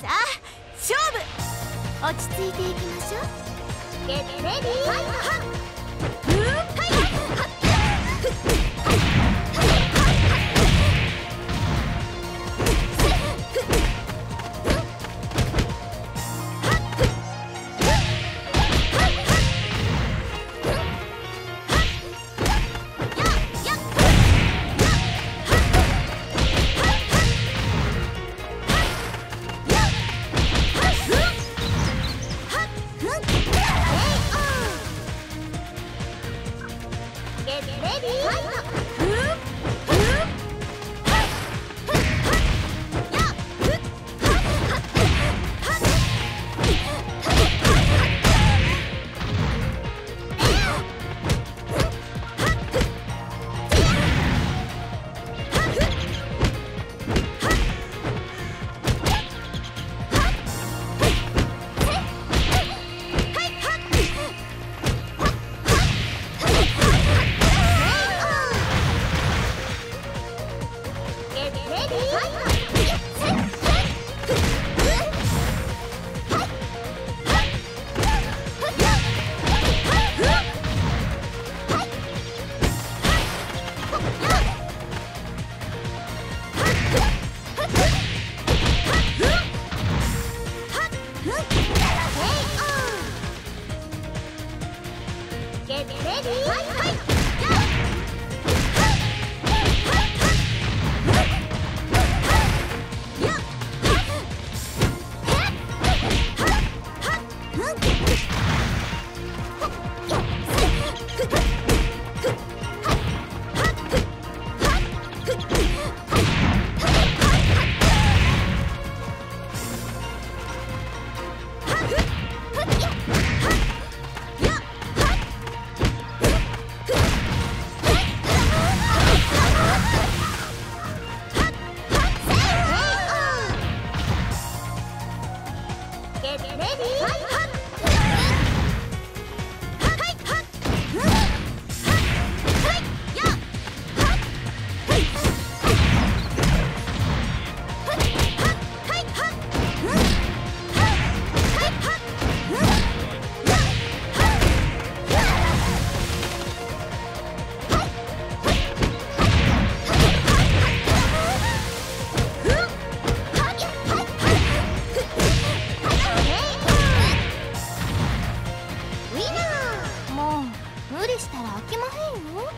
さあ勝負。落ち着いていきましょう。ゲッレディーイト Get ready! Fight, fight! したら開けまへんよ